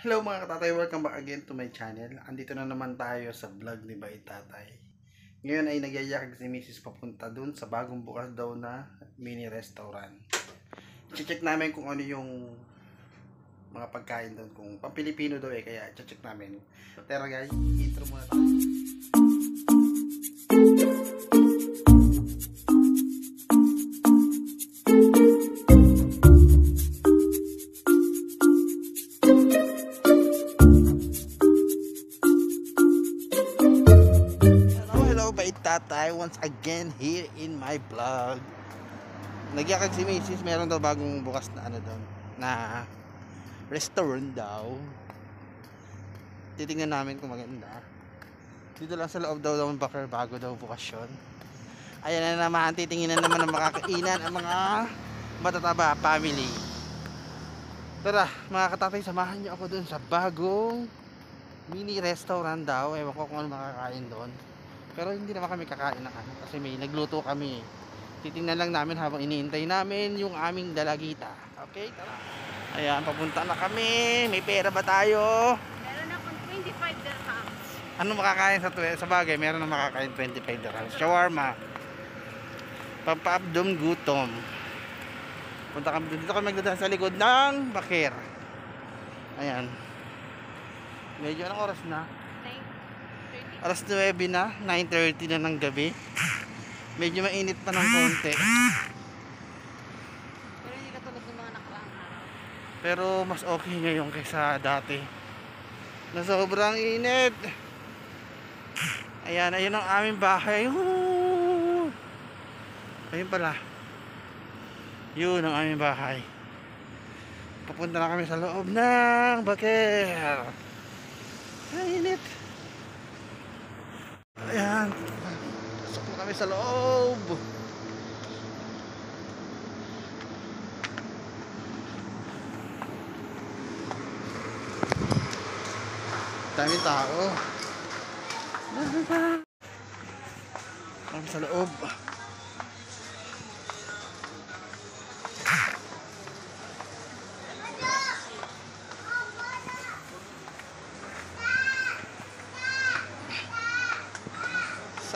Hello mga katatay, welcome back again to my channel. Andito na naman tayo sa vlog ni Bay Tatay. Ngayon ay nagyayakag si Mrs. papunta dun sa bagong bukas daw na mini restaurant. I-check namin kung ano yung mga pagkain doon. Kung pang-Pilipino daw eh, kaya i-check namin. Pero guys, intro muna tayo. Again, here in my vlog. Nagyakag si Mrs. Meron daw bagong bukas na ano doon. Na restaurant daw. Titingnan namin kung maganda. Dito lang sa loob daw ng bakar bago daw bukas yun. Ayan na naman, titingin na naman ng makakainan ang mga matataba family. Tara, mga katatay, samahan niyo ako doon sa bagong mini restaurant daw. Ewan ko kung ano makakain doon. Pero hindi naman kami kakain na ano kasi may nagluto kami. Titingnan lang namin habang iniintay namin yung aming dalagita. Okay, tara. Ayan, papunta na kami. May pera ba tayo? Meron akong 25 dirhams. Ano makakain sa? Sa bagay, meron na makakain 25 dirhams. Shawarma. Pampaabdom gutom. Punta kami dito kami magdadaan sa likod ng bakir. Ayan. Medyo anong oras na? 9, 30. Alas 9 na, 9.30 na ng gabi. Medyo mainit pa ng konti. Pero hindi katulad ng mga nakaraang araw. Pero mas okay ngayon kaysa dati. Na sobrang init. Ayan, ayun ang aming bahay. Woo! Ayun pala. Yun ang aming bahay. Papunta na kami sa loob ng bakir. Ay, init. Ayan. Pasok na kami sa loob. Daming tao. Kami sa loob.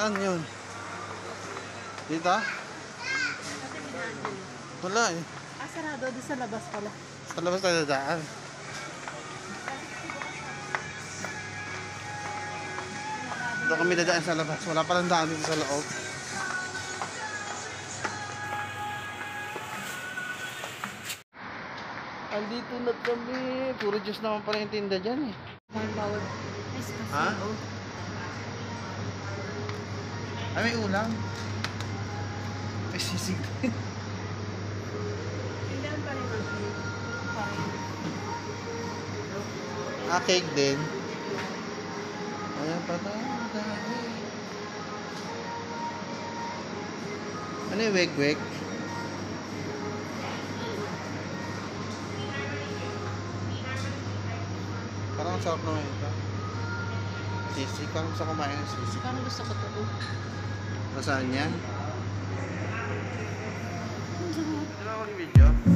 Saan yun? Dito? Wala eh. Ah, sarado. Doon sa labas pala. Sa labas tayo dadaan. Doon kami dadaan sa labas. Wala palang daan dito sa loob. Andito na kami. Puro Diyos naman pala yung tinda dyan eh. Bawal. Kasi. Ha? Ay, may ulam. May sisig. Ang ah, cake din. Ayan pa na. Ano yung wek-wek? Parang ang sarap naman ito. Sisig. Parang gusto kumain ng sisig. Kano gusto ko to? Nasaan yan? Ano ako video?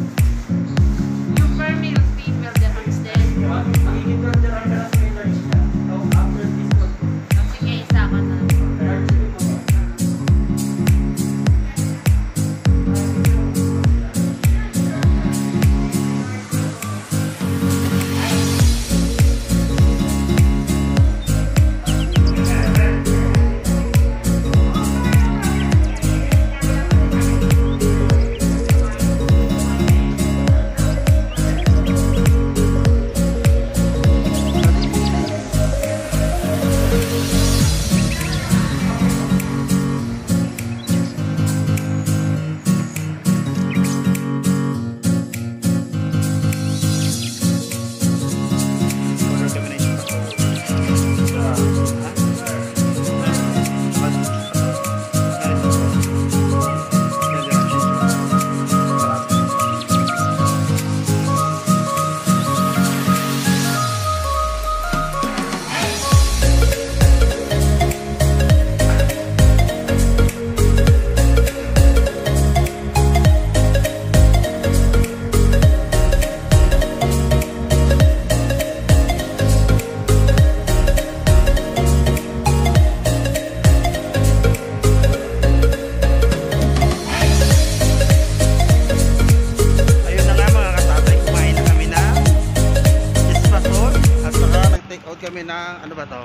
Kami ng, ano ba to?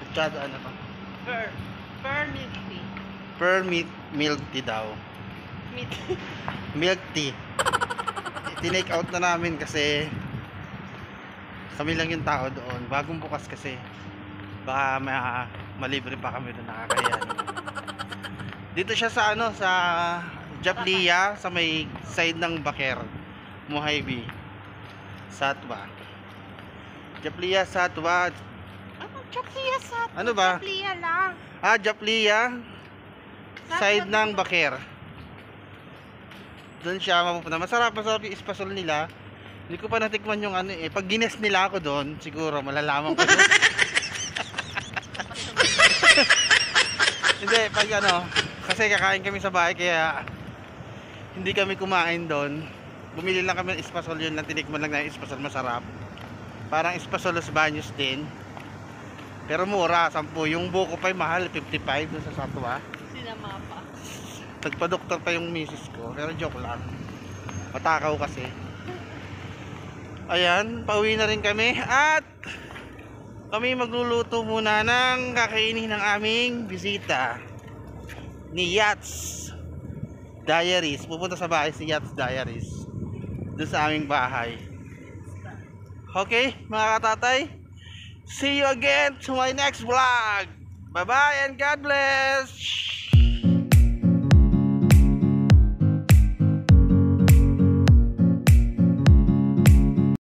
Machado, ano to? Per. Per milk tea. Per milk, milk tea daw. Meat. Milk tea. Tinake out na namin kasi kami lang yung tao doon. Bagong bukas kasi. Baka ma malibre pa kami doon nakakaya. Dito siya sa ano, sa Japlia, sa may side ng Baker, Mohaibi. Satwa. Japlia, Satwa. Ano? Chaplia sa... Ano ba? Chaplia lang. Ah, Japlia, side ng Baker. Doon siya mapupunta. Masarap, masarap yung espasol nila. Hindi ko pa natikman yung ano eh. Pag gines nila ako doon, siguro malalaman ko. doon. Hindi, pag ano, kasi kakain kami sa bahay kaya hindi kami kumain doon. Bumili lang kami ng espasol yun lang, tinikman lang na yung espasol masarap. Parang espasol Los Baños din. Pero mura, 10. Yung buko pa mahal, 55 doon sa Satwa. Sinama pa. Nagpa-doktor pa yung misis ko, pero joke lang. Matakaw kasi. Ayan, pauwi na rin kami at kami magluluto muna ng kakainin ng aming bisita ni Yats Diaries. Pupunta sa bahay si Yats Diaries. Doon sa aming bahay. Okay, mga katatay. See you again to my next vlog. Bye-bye and God bless.